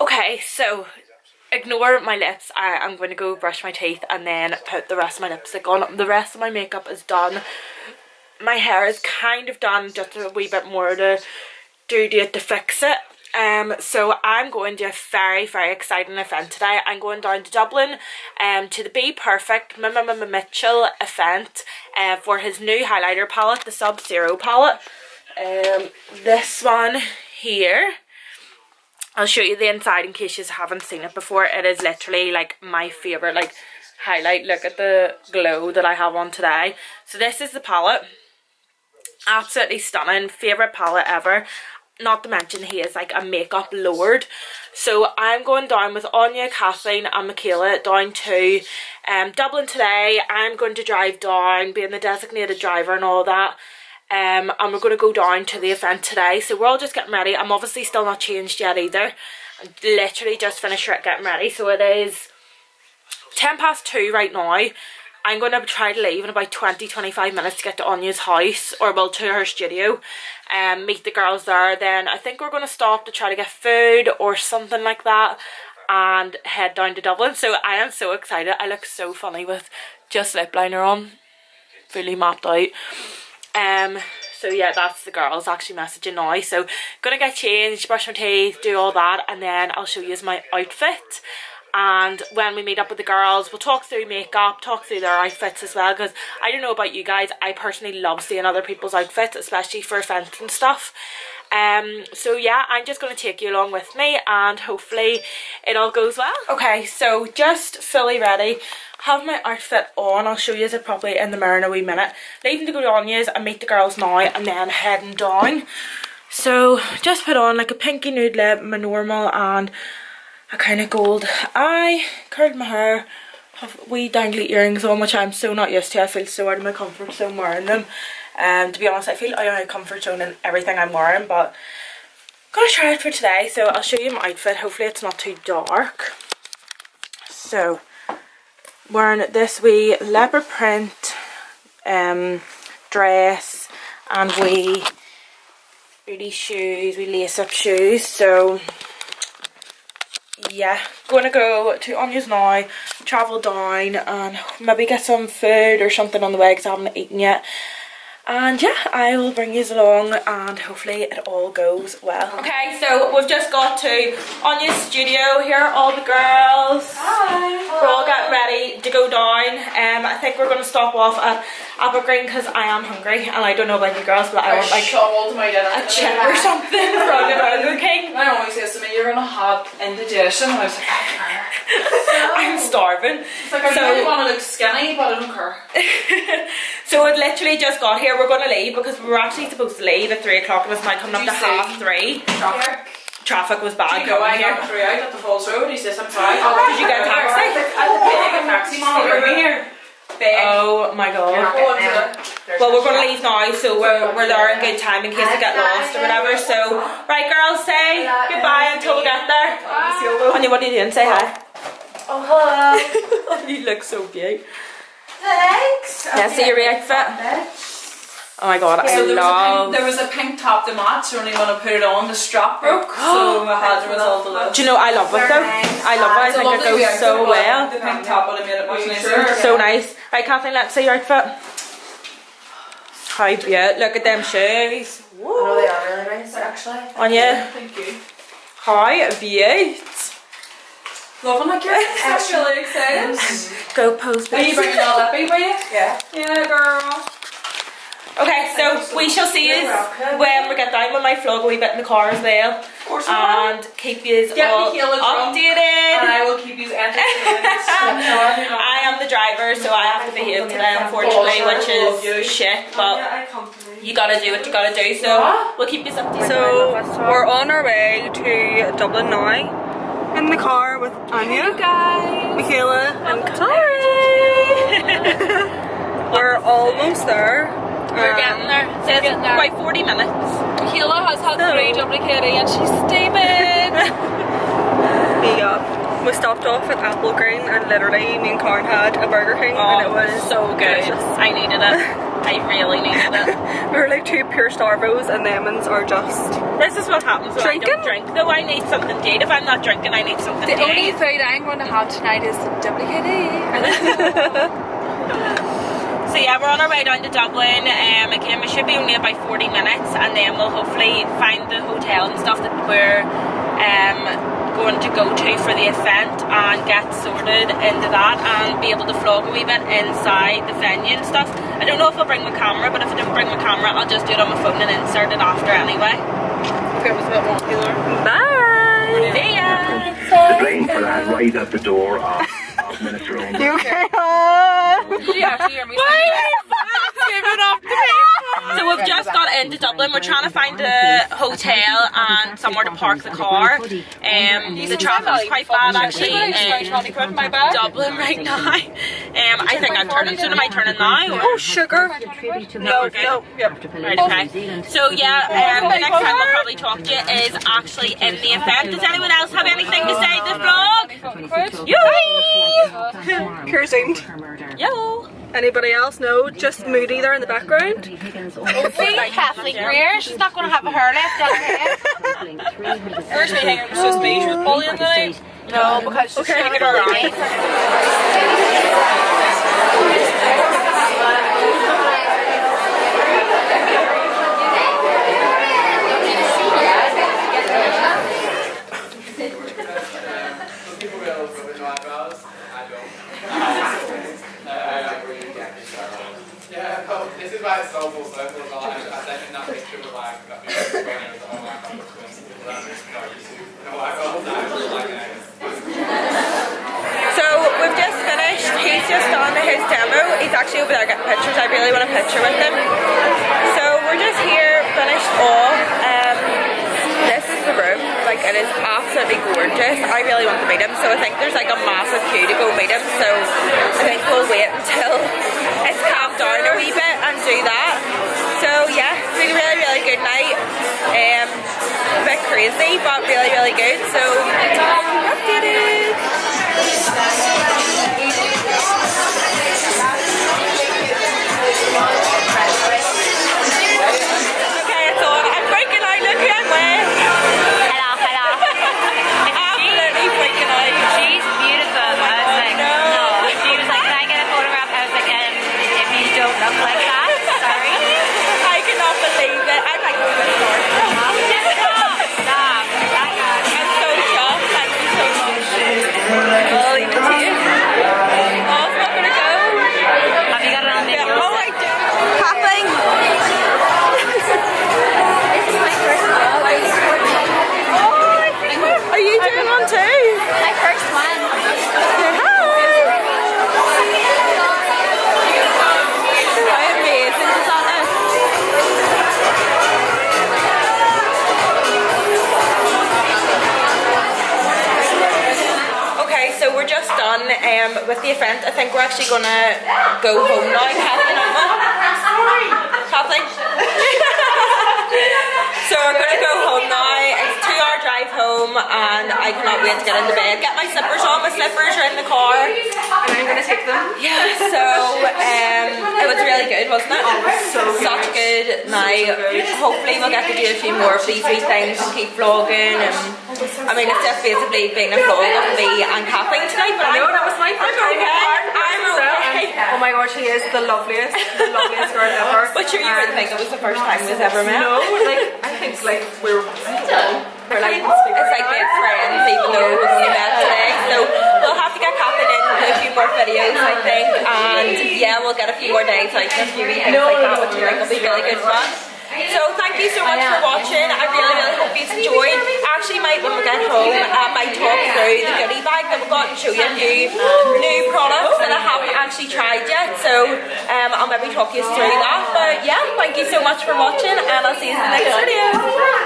Okay, so ignore my lips. I am going to go brush my teeth and then put the rest of my lipstick on. The rest of my makeup is done. My hair is kind of done, just a wee bit more to do to, to fix it. Um, so I'm going to a very, very exciting event today. I'm going down to Dublin um, to the Bperfect M -M -M Mitchell event uh, for his new highlighter palette, the Sub-Zero palette. Um, this one here. I'll show you the inside in case you haven't seen it before. It is literally like my favourite like highlight. Look at the glow that I have on today. So this is the palette. Absolutely stunning. Favourite palette ever. Not to mention he is like a makeup lord. So I'm going down with Anya, Kathleen and Michaela down to um, Dublin today. I'm going to drive down, being the designated driver and all that um, and we're going to go down to the event today. So we're all just getting ready. I'm obviously still not changed yet either. I'm literally just finished getting ready. So it is 10 past 2 right now. I'm going to try to leave in about 20-25 minutes to get to Anya's house, or well, to her studio, and um, meet the girls there. Then I think we're going to stop to try to get food or something like that and head down to Dublin. So I am so excited. I look so funny with just lip liner on, fully mapped out. Um, so yeah, that's the girls actually messaging now. So gonna get changed, brush my teeth, do all that, and then I'll show you my outfit. And when we meet up with the girls, we'll talk through makeup, talk through their outfits as well. Because I don't know about you guys, I personally love seeing other people's outfits, especially for events and stuff. Um, so yeah, I'm just going to take you along with me and hopefully it all goes well. Okay, so just fully ready have my outfit on. I'll show you it properly in the mirror in a wee minute. Leaving to go to Anya's and meet the girls now and then heading down. So just put on like a pinky nude lip, my normal and a kind of gold eye. Curled my hair. Have wee dangly earrings on which I'm so not used to. I feel so out of my comfort zone wearing them. Um, to be honest I feel out of my comfort zone in everything I'm wearing but I'm gonna try it for today so I'll show you my outfit. Hopefully it's not too dark. So wearing this wee leopard print um, dress and wee booty shoes, we lace up shoes. So yeah, gonna go to Anya's now, travel down and maybe get some food or something on the way because I haven't eaten yet and yeah I will bring you along and hopefully it all goes well. Okay so we've just got to Anya's studio here are all the girls. Hi. we're all getting ready to go down. Um I think we're going to stop off at Applegreen because I am hungry and I don't know about you girls but I, I want like my dinner a chip or something from the Burger King. My always says to me you're gonna have indigestion and I was like I'm starving it's like I so, really want to look skinny but I don't care so it literally just got here we're going to leave because we were actually supposed to leave at 3 o'clock and it's now coming up to half 3. Traffic. Traffic was bad. Do you know I got through out at the Falls Road? He says, I'm sorry. Oh, did you get a taxi? I had a taxi man over me here. Big. Oh my god. Well, we're going to leave now, so we're, we're there in good time in case we get lost or whatever. So, right, girls, say goodbye until we get there. Honey, what are you doing? Say hi. Oh, hello. you look so cute. Thanks. Yeah, see your outfit. Oh my god, so I there love. Was pink, there was a pink top to match, so only when I put it on, the strap broke. Oh, so I had the result of that. Do you know, I love it though. I love it. I think it goes so well. The pink top would have made it much nicer. So nice. Right, Kathleen, let's see your outfit. How beautiful. Look at them shoes. Woo. I know they are really nice, actually. On you. Thank you. How beautiful. Loving it, girl. That's really exciting. Go pose, Are you bringing all that baby? Yeah. Yeah, girl. Okay, so we shall see you when we get down with my vlog a wee bit in the car as well. Of course. And keep you all updated. And I will keep you entertained. I am the driver, so I have to behave today, unfortunately, oh, which is shit, oh, but you gotta do what you gotta do, so we'll keep you updated. So, we're on our way to Dublin now. In the car with Anya, guys, Michaela, and Tori. we're almost there. We're getting um, there. Says getting there. About 40 minutes. Michaela has had so. three WKD and she's steaming. yeah. Uh, we stopped off at Applegreen and literally me and Karyn had a Burger King oh, and it oh, was so good. Delicious. I needed it. I really needed it. We're like two pure starvos and lemons are just This is what happens when I Drinking? don't drink. Though I need something to eat. If I'm not drinking, I need something The to only food I'm going to have tonight is WKD. So yeah, we're on our way down to Dublin. Um, again, we should be only about 40 minutes, and then we'll hopefully find the hotel and stuff that we're um, going to go to for the event and get sorted into that and be able to vlog a wee bit inside the venue and stuff. I don't know if I'll bring my camera, but if I don't bring my camera, I'll just do it on my phone and insert it after anyway. Okay, it was a bit wonky bye. See ya! Waiting for that right at the door of, of Minister Owen. You carry on. Did you actually hear me So we've just got into Dublin. We're trying to find a hotel and somewhere to park the car. Um, the traffic's quite bad actually in my bag? Dublin right now. Um, I think I'm turning soon. Am I turning now? Or? Oh sugar. No. No, yep. Right, okay. So yeah, um, the next time we'll probably talk to you is actually in the event. Does anyone else have anything to say to the vlog? Yoo! Kirsten. Yo! Anybody else? No, just Moody there in the background. See Kathleen Greer, she's not going to have a hair left on her head. Where's me hanging with Swiss beige with Polly in the night? No, because she's Okay. taking her eyes. People get a little bit no eyebrows. I don't. Yeah, no, this is why it's so full circle as well. I, I that picture with like that picture when I was oh my. People that are used to. I was. So we've just finished. He's just on his demo. He's actually over there getting pictures. I really want a picture with him. It is absolutely gorgeous. I really want to meet him. So I think there's like a massive queue to go meet him. So I think we'll wait until it's calmed down a wee bit and do that. So yeah, it's been a really really good night. Um, a bit crazy, but really really good. So updated. Um, with the event. I think we're actually gonna go home now, Kathleen, aren't we? Kathleen? so we're gonna go home home and I cannot wait to get into bed. Get my slippers on. My slippers are in the car. And I'm gonna take them. Yeah, so um, it was really good, wasn't it? oh Such a good night. Hopefully we'll get to do a few more of these wee things and keep vlogging and I mean it's just basically being a vlog of me and Kathleen tonight but I know that was my first time. okay. I'm okay. Oh my god, she is the loveliest, the loveliest girl ever. But sure you wouldn't think it was the first time we've ever met. No, like I think like we're like It's like best friends even though we've only met today. So we'll have to get Kathleen in to do a few more videos I think and yeah we'll get a few more days like a few wee things like that which I think will be really good fun. So thank you so much for watching. I really really hope you enjoyed. Actually might when we get home I might talk through the goodie bag that we got and show you a new new products that I haven't actually tried yet. So um, I'll maybe talk you through that. But yeah, thank you so much for watching and I'll see you in the next video.